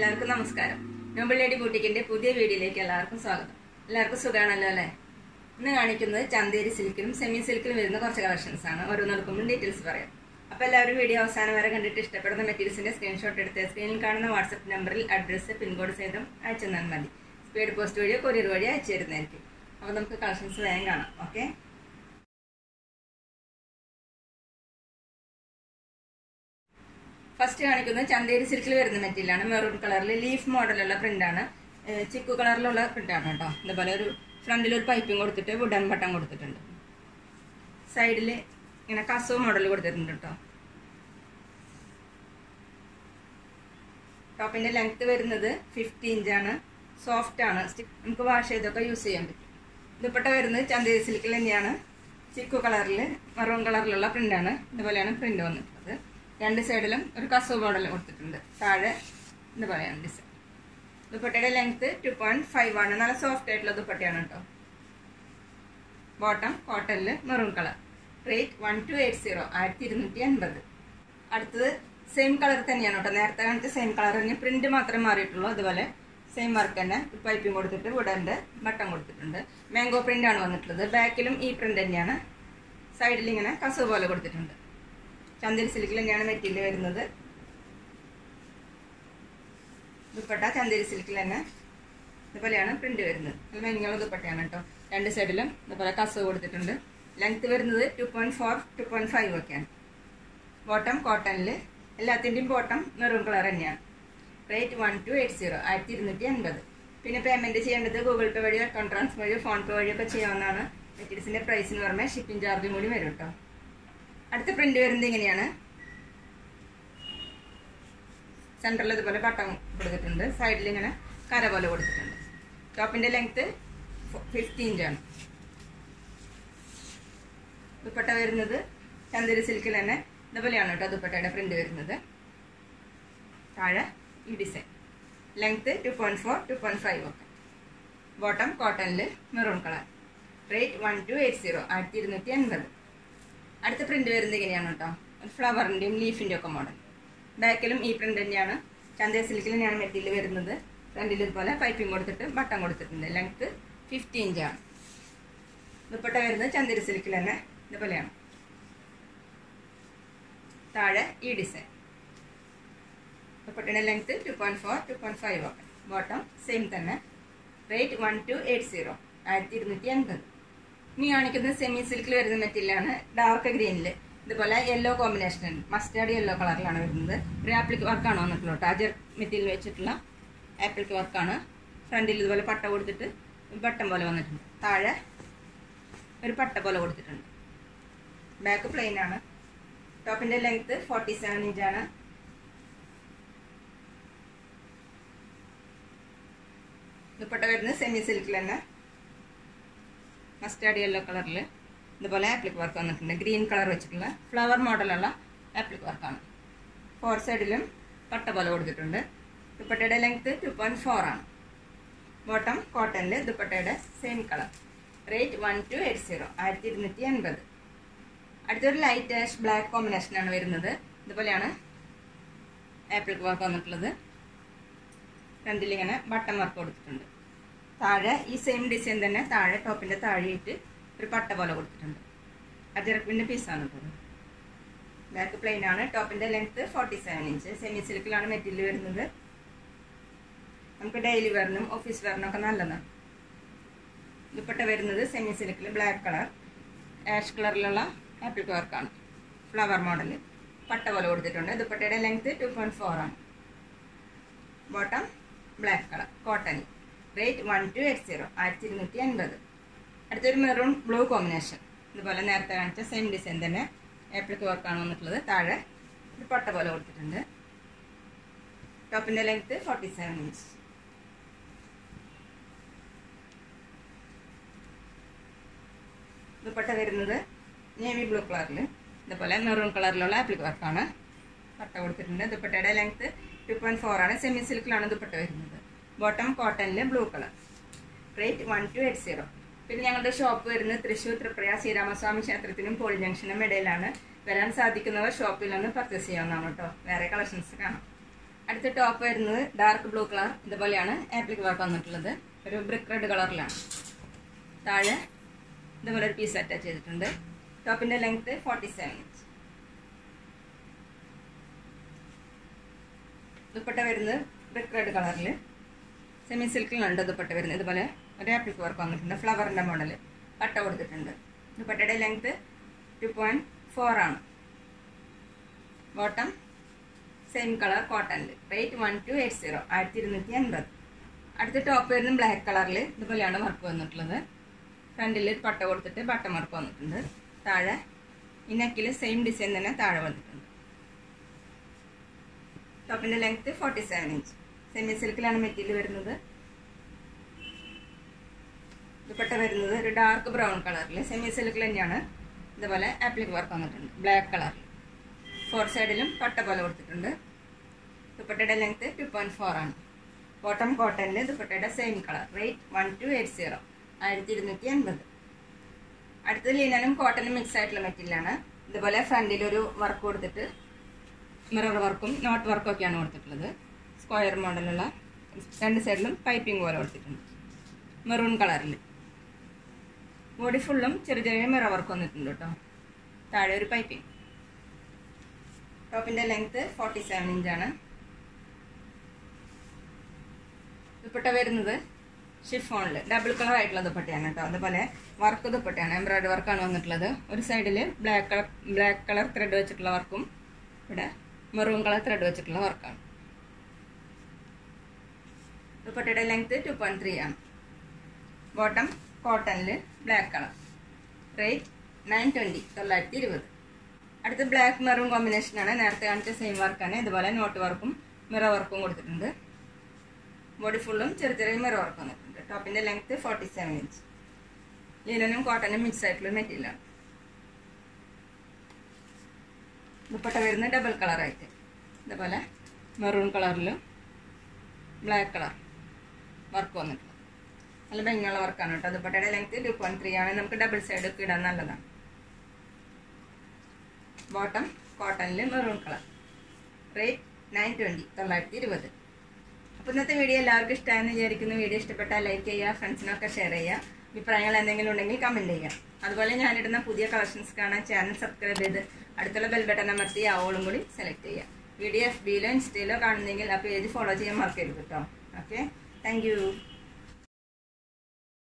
എല്ലാവർക്കും നമസ്കാരം. നോമ്പിള്ളേടി ബൂട്ടിക്കിന്റെ പുതിയ വീഡിയോയിലേക്ക് എല്ലാവർക്കും സ്വാഗതം. എല്ലാവർക്കും സുഖമാണല്ലോ അല്ലേ? ഇന്ന് കാണിക്കുന്നത് ചന്തേരി സിൽക്കിലും സെമി സിൽക്കിലും വരുന്ന കുറച്ച് കളക്ഷൻസ് ആണ്. ഓരോന്നെടുക്കുമ്പോൾ ഡീറ്റെയിൽസ് പറയാം. അപ്പോൾ എല്ലാവരും വീഡിയോ അവസാനം വരെ കണ്ടിട്ട് ഇഷ്ടപ്പെടുന്ന മെറ്റീരിയൽസിന്റെ സ്ക്രീൻഷോട്ട് എടുത്ത് സ്ക്രീനിൽ കാണുന്ന വാട്സപ്പ് നമ്പറിൽ അഡ്രസ്സ് പിൻകോഡ് സഹിതം അയച്ചു തന്നാൽ മതി. സ്പീഡ് പോസ്റ്റ് വഴിയോ കൊറിയർ വഴിയോ അയച്ചു തരുന്നതായിരിക്കും. അപ്പോൾ നമുക്ക് കളക്ഷൻസ് വേഗം കാണാം. ഓക്കെ ഫസ്റ്റ് കാണിക്കുന്നത് ചന്തേരി സിൽക്കിൽ വരുന്ന മെറ്റീരിയലാണ് മെറൂൺ കളറിൽ ലീഫ് മോഡലുള്ള പ്രിന്റാണ് ചിക്കു കളറിലുള്ള പ്രിന്റാണ് കേട്ടോ. ഇതുപോലെ ഒരു ഫ്രണ്ടിൽ ഒരു പൈപ്പിംഗ് കൊടുത്തിട്ട് വുഡൻ ബട്ടൺ കൊടുത്തിട്ടുണ്ട്. സൈഡിൽ ഇങ്ങനെ കസവ് മോഡൽ കൊടുത്തിട്ടുണ്ട് കേട്ടോ. ടോപ്പിന്റെ ലെങ്ത് വരുന്നത് ഫിഫ്റ്റി ഇഞ്ചാണ് സോഫ്റ്റ് ആണ്. നമുക്ക് വാഷ് ചെയ്തൊക്കെ യൂസ് ചെയ്യാൻ പറ്റും. ദുപ്പട്ട വരുന്നത് ചന്തേരി സിൽക്കിൽ തന്നെയാണ്. ചിക്കു കളറിൽ മറൂൺ കളറിലുള്ള പ്രിന്റാണ് ഇതുപോലെയാണ് പ്രിന്റ് വന്നിട്ടുള്ളത്. രണ്ട് സൈഡിലും ഒരു കസവ് മോഡൽ കൊടുത്തിട്ടുണ്ട്. താഴെ എന്ന് പറയാം ഡിസൈൻ ദുപ്പട്ടയുടെ ലെങ്ത് ടു പോയിന്റ് ഫൈവ് ആണ്. നല്ല സോഫ്റ്റ് ആയിട്ടുള്ള ദുപ്പട്ടയാണ് കേട്ടോ. ബോട്ടം കോട്ടണിൽ maroon colour rate one two eight zero ആയിരത്തി ഇരുന്നൂറ്റി അൻപത് അടുത്തത് സെയിം കളർ തന്നെയാണ് കേട്ടോ. നേരത്തെ കാണിച്ച സെയിം കളർ തന്നെ. പ്രിന്റ് മാത്രമേ മാറിയിട്ടുള്ളൂ. അതുപോലെ സെയിം വർക്ക് തന്നെ. പൈപ്പിംഗ് കൊടുത്തിട്ട് വുഡന്റെ ബട്ടൺ കൊടുത്തിട്ടുണ്ട്. മാംഗോ പ്രിന്റ് ആണ് വന്നിട്ടുള്ളത്. ബാക്കിലും ഈ പ്രിന്റ് തന്നെയാണ്. സൈഡിൽ ഇങ്ങനെ കസവ് പോലെ കൊടുത്തിട്ടുണ്ട്. ചന്ദേരി സിൽക്കിൽ തന്നെയാണ് മെറ്റീരിയൽ വരുന്നത്. ദുപ്പട്ട ചന്ദേരി സിൽക്കിൽ തന്നെ ഇതുപോലെയാണ് പ്രിന്റ് വരുന്നത്. നല്ല മെനിങ്ങുള്ള ദുപ്പട്ടയാണ് കേട്ടോ. രണ്ട് സൈഡിലും ഇതുപോലെ കസവ് കൊടുത്തിട്ടുണ്ട്. ലെങ്ത് വരുന്നത് two point four two point five ഒക്കെയാണ്. ബോട്ടം കോട്ടണിൽ എല്ലാത്തിന്റെയും ബോട്ടം മെറൂൺ കളർ തന്നെയാണ്. Rate one two eight zero ആയിരത്തി ഇരുന്നൂറ്റി അൻപത് പിന്നെ പേയ്മെന്റ് ചെയ്യേണ്ടത് ഗൂഗിൾ പേ വഴിയോ അക്കൗണ്ട് ട്രാൻസ്ഫർ വഴിയോ ഫോൺ പേ വഴിയോ ഒക്കെ ചെയ്യാവുന്നതാണ് മെറ്റീരിയൽസിന്റെ പ്രൈസിന് പുറമെ ഷിപ്പിംഗ് ചാർജും കൂടി വരും കേട്ടോ. അടുത്ത പ്രിന്റ് വരുന്നത് ഇങ്ങനെയാണ്. സെന്ററിൽ ഇതുപോലെ ബട്ടൺ കൊടുത്തിട്ടുണ്ട്. സൈഡിൽ ഇങ്ങനെ കര പോലെ കൊടുത്തിട്ടുണ്ട്. ടോപ്പിന്റെ ലെങ്ത് ഫിഫ്റ്റി ആണ്. ദുപ്പട്ട വരുന്നത് ചന്ദേരി സിൽക്കിൽ തന്നെ ഇതുപോലെയാണ് കേട്ടോ ദുപ്പട്ടയുടെ പ്രിന്റ് വരുന്നത്. താഴെ ഈ design length two point four two point five ഒക്കെ. ബോട്ടം കോട്ടണിൽ maroon colour rate one two eight zero ആയിരത്തി ഇരുന്നൂറ്റി എൺപത്. പ്രിന്റ് വരുന്നത് ഇങ്ങനെയാണ് കേട്ടോ. ഒരു ഫ്ലവറിന്റെയും ലീഫിന്റെ ഒക്കെ മോഡൽ ബാക്കിലും ഈ പ്രിന്റ് തന്നെയാണ്. ചന്ദയ സിൽക്കിൽ തന്നെയാണ് മെറ്റീരിയൽ വരുന്നത്. ഫ്രണ്ടിൽ ഇതുപോലെ പൈപ്പിംഗ് കൊടുത്തിട്ട് ബട്ടൺ കൊടുത്തിട്ടുണ്ട്. ലെങ്ത് ഫിഫ്റ്റി ഇഞ്ചാണ് ദുപ്പട്ട വരുന്നത് ചന്ദേരി സിൽക്കിൽ തന്നെ ഇതുപോലെയാണ്. താഴെ ഈ ഡിസൈൻ ദുപ്പട്ടയുടെ length two point four two point five ഒക്കെ ബോട്ടം സെയിം തന്നെ. Rate one two eight zero ആയിരത്തി ഇരുന്നൂറ്റി അൻപത്. ഇനി കാണിക്കുന്നത് സെമി സിൽക്കിൽ വരുന്ന മെറ്റീരിയലാണ് ഡാർക്ക് ഗ്രീനിൽ ഇതുപോലെ യെല്ലോ കോമ്പിനേഷൻ മസ്റ്റാർഡ് യെല്ലോ കളറിലാണ് വരുന്നത്. ഒരു ആപ്ലിക് വർക്കാണ് വന്നിട്ടുള്ളത് ടാജർ മെറ്റീരിയൽ വെച്ചിട്ടുള്ള ആപ്പിൾക്ക് വർക്കാണ് ഫ്രണ്ടിൽ ഇതുപോലെ പട്ട കൊടുത്തിട്ട് ബട്ടൺ പോലെ വന്നിട്ടുണ്ട്. താഴെ ഒരു പട്ട പോലെ കൊടുത്തിട്ടുണ്ട്. ബാക്ക് പ്ലെയിൻ ആണ്. ടോപ്പിന്റെ ലെങ്ത്ത് ഫോർട്ടി സെവൻ ഇഞ്ചാണ് ദുപ്പട്ട വരുന്നത് സെമി സിൽക്കിൽ തന്നെ. മസ്റ്റാർഡ് യെല്ലോ കളറിൽ ഇതുപോലെ ആപ്ലിക് വർക്ക് വന്നിട്ടുണ്ട്. ഗ്രീൻ കളർ വെച്ചിട്ടുള്ള ഫ്ലവർ മോഡലുള്ള ആപ്ലിക് വർക്കാണ് ഫോർ സൈഡിലും പട്ട പോലെ കൊടുത്തിട്ടുണ്ട്. ദുപ്പട്ടയുടെ ലെങ്ത് ടു പോയിന്റ് ഫോർ ആണ്. ബോട്ടം കോട്ടണിൽ ദുപ്പട്ടയുടെ same colour rate one two eight zero ആയിരത്തി ഇരുന്നൂറ്റി എൺപത് അടുത്തൊരു ലൈറ്റ് ആഷ് ബ്ലാക്ക് കോമ്പിനേഷനാണ് വരുന്നത്. ഇതുപോലെയാണ് ആപ്പിൾ വർക്ക് വന്നിട്ടുള്ളത്. ഫ്രണ്ടിൽ ഇങ്ങനെ ബട്ടൺ വർക്ക് കൊടുത്തിട്ടുണ്ട്. താഴെ ഈ സെയിം ഡിസൈൻ തന്നെ താഴെ ടോപ്പിന്റെ താഴെയിട്ട് ഒരു പട്ട പോലെ കൊടുത്തിട്ടുണ്ട്. അജറക്കിന്റെ പീസാണ് ഇത് ബാക്ക് പ്ലെയിൻ ആണ്. ടോപ്പിന്റെ length forty seven inch semi സിൽക്കിലാണ് material വരുന്നത്. നമുക്ക് ഡെയിലി വെയറിനും ഓഫീസ് വെയറിനും ഒക്കെ നല്ലതാണ്. ദുപ്പട്ട വരുന്നത് സെമി സിൽക്കിൽ ബ്ലാക്ക് കളർ ആഷ് കളറിലുള്ള ആപ്പിൾ വർക്കാണ് ഫ്ലവർ മോഡൽ പട്ട പോലെ കൊടുത്തിട്ടുണ്ട്. ദുപ്പട്ടയുടെ ലെങ്ത്ത് ടു പോയിന്റ് ഫോർ ആണ്. Bottom black colour cotton rate one two eight zero ആയിരത്തി ഇരുന്നൂറ്റി അൻപത് അടുത്തൊരു മെറൂൺ ബ്ലൂ കോമ്പിനേഷൻ ഇതുപോലെ നേരത്തെ കാണിച്ച സെയിം ഡിസൈൻ തന്നെ ആപ്ലിക് വർക്കാണ് വന്നിട്ടുള്ളത്. താഴെ ഒരു പട്ട പോലെ കൊടുത്തിട്ടുണ്ട്. ടോപ്പിന്റെ length forty seven inch dupatta വരുന്നത് നേവി ബ്ലൂ കളറിൽ ഇതുപോലെ മെറൂൺ കളറിലുള്ള ആപ്ലിക് വർക്കാണ് പട്ട കൊടുത്തിട്ടുണ്ട്. ദുപ്പട്ടയുടെ ലെങ്ത്ത് ടു പോയിന്റ് ഫോർ ആണ്. സെമി സിൽക്കിലാണ് ദുപ്പട്ട വരുന്നത്. ബോട്ടം കോട്ടണിൽ blue colour. Rate one two eight zero പിന്നെ ഞങ്ങളുടെ ഷോപ്പ് വരുന്നത് തൃശ്ശൂർ തൃപ്രയ ശ്രീരാമസ്വാമി ക്ഷേത്രത്തിനും പോളി ജംഗ്ഷനും ഇടയിലാണ്. വരാൻ സാധിക്കുന്നവർ ഷോപ്പിൽ നിന്ന് പർച്ചേസ് ചെയ്യാവുന്നതാണ് കേട്ടോ. വേറെ കളക്ഷൻസ് കാണാം. അടുത്ത ടോപ്പ് വരുന്നത് ഡാർക്ക് ബ്ലൂ കളർ ഇതുപോലെയാണ് ആപ്ലിക് വർക്ക് വന്നിട്ടുള്ളത്. ഒരു ബ്രിക്ക് റെഡ് കളറിലാണ് താഴെ ഇതുപോലെ ഒരു പീസ് അറ്റാച്ച് ചെയ്തിട്ടുണ്ട്. ടോപ്പിന്റെ length forty seven inch dupatta വരുന്നത് ബ്രിക്ക് റെഡ് കളറിൽ സെമി സിൽക്കിലാണ് ദുപ്പട്ട വരുന്നത്. ഇതുപോലെ ഒരു ആപ്പിൾ വർക്ക് വന്നിട്ടുണ്ട്. ഫ്ലവറിന്റെ മോഡൽ പട്ട കൊടുത്തിട്ടുണ്ട്. ദുപ്പട്ടയുടെ ലെങ്ത് ടു പോയിന്റ് ഫോർ ആണ്. ബോട്ടം സെയിം കളർ കോട്ടണിൽ rate one two eight zero ആയിരത്തി ഇരുന്നൂറ്റി എൺപത് അടുത്ത ടോപ്പ് വരുന്ന ബ്ലാക്ക് കളറിൽ ഇതുപോലെയാണ് വർക്ക് വന്നിട്ടുള്ളത്. ഫ്രണ്ടിൽ പട്ട കൊടുത്തിട്ട് ബട്ടൺ വർക്ക് വന്നിട്ടുണ്ട്. താഴെ ഈ നെക്കിൽ സെയിം ഡിസൈൻ തന്നെ താഴെ വന്നിട്ടുണ്ട്. ടോപ്പിന്റെ length forty seven inch semi സിൽക്കിലാണ് material വരുന്നത്. ദുപ്പട്ട വരുന്നത് ഒരു ഡാർക്ക് ബ്രൗൺ കളറിൽ സെമി സിൽക്കിൽ തന്നെയാണ് ഇതുപോലെ ആപ്ലിക് വർക്ക് വന്നിട്ടുണ്ട്. ബ്ലാക്ക് കളറിൽ ഫോർ സൈഡിലും പട്ട പോലെ കൊടുത്തിട്ടുണ്ട്. ദുപ്പട്ടയുടെ ലെങ്ത് ടു പോയിന്റ് ഫോർ ആണ്. ബോട്ടം കോട്ടണിൽ ദുപ്പട്ടയുടെ same colour rate one two eight zero ആയിരത്തി ഇരുന്നൂറ്റി അൻപത് അടുത്തത് ലീനനും കോട്ടനും മിക്സ് ആയിട്ടുള്ള മെറ്റീരിയലാണ് ഇതുപോലെ ഫ്രണ്ടിലൊരു വർക്ക് കൊടുത്തിട്ട് മിറർ വർക്കും നോട്ട് വർക്കും ഒക്കെയാണ് കൊടുത്തിട്ടുള്ളത്. സ്ക്വയർ മോഡലുള്ള രണ്ട് സൈഡിലും പൈപ്പിംഗ് പോലെ കൊടുത്തിട്ടുണ്ട്. മെറൂൺ കളറിൽ ബോഡി ഫുള്ളും ചെറിയ ചെറിയ മിറർ വർക്ക് വന്നിട്ടുണ്ട് കേട്ടോ. താഴെ ഒരു പൈപ്പിംഗ് ടോപ്പിന്റെ ലെങ്ത്ത് ഫോർട്ടി സെവൻ ഇഞ്ചാണ് ദുപ്പട്ട വരുന്നത് ഷിഫോണിൽ ഡബിൾ കളർ ആയിട്ടുള്ള ദുപ്പട്ടയാണ് കേട്ടോ. അതുപോലെ വർക്ക് ദുപ്പട്ടയാണ്. എംബ്രോയിഡറി വർക്കാണ് വന്നിട്ടുള്ളത്. ഒരു സൈഡിൽ black colour black colour thread വെച്ചിട്ടുള്ള വർക്കും ഇവിടെ മെറൂൺ കളർ ത്രെഡ് വെച്ചിട്ടുള്ള വർക്കാണ് ദുപ്പട്ടയുടെ ലെങ്ത് ടു പോയിന്റ് ത്രീ ആണ്. ബോട്ടം കോട്ടണിൽ black colour rate nine twenty തൊള്ളായിരത്തി ഇരുപത്. അടുത്ത ബ്ലാക്ക് മെറൂൺ കോമ്പിനേഷനാണ് നേരത്തെ കാണിച്ച സെയിം വർക്കാണ് ഇതുപോലെ നോട്ട് വർക്കും മിറ വർക്കും കൊടുത്തിട്ടുണ്ട്. ബോഡി ഫുള്ളും ചെറിയ ചെറിയ മിറ വർക്ക് വന്നിട്ടുണ്ട്. ടോപ്പിന്റെ ലെങ്ത് ഫോർട്ടി സെവൻ ഇഞ്ച് ലീലനും കോട്ടനും മിക്സ് ആയിട്ടുള്ള മെറ്റീരിയലാണ് ദുപ്പട്ട വരുന്ന ഡബിൾ കളറായിട്ട് ഇതുപോലെ മെറൂൺ കളറിലും ബ്ലാക്ക് കളർ വർക്ക് വന്നിട്ടുണ്ട് നല്ല ഭംഗിയുള്ള വർക്കാണ് കേട്ടോ. ദുപ്പട്ടയുടെ ലെങ്ത് ടു പോയിന്റ് ത്രീ ആണ്. നമുക്ക് ഡബിൾ സൈഡ് ഒക്കെ ഇടാൻ നല്ലതാണ്. ബോട്ടം കോട്ടണിൽ maroon colour rate nine twenty തൊള്ളായിരത്തി ഇരുപത്. അപ്പോൾ ഇന്നത്തെ വീഡിയോ എല്ലാവർക്കും ഇഷ്ടമായെന്ന് വിചാരിക്കുന്നു. വീഡിയോ ഇഷ്ടപ്പെട്ടാൽ ലൈക്ക് ചെയ്യുക ഫ്രണ്ട്സിനൊക്കെ ഷെയർ ചെയ്യുക. അഭിപ്രായങ്ങൾ എന്തെങ്കിലും ഉണ്ടെങ്കിൽ കമന്റ് ചെയ്യുക. അതുപോലെ ഞാനിടുന്ന പുതിയ കളക്ഷൻസ് കാണാൻ ചാനൽ സബ്സ്ക്രൈബ് ചെയ്ത് അടുത്തുള്ള ബെൽ ബട്ടൺ അമർത്തി ആവോളും കൂടി സെലക്ട് ചെയ്യുക. വീഡിയോ എഫ് ബിയിലോ ഇൻസ്റ്റയിലോ കാണുന്നെങ്കിൽ ആ പേജ് ഫോളോ ചെയ്യാൻ മറക്കരുത് കേട്ടോ. Okay Thank you.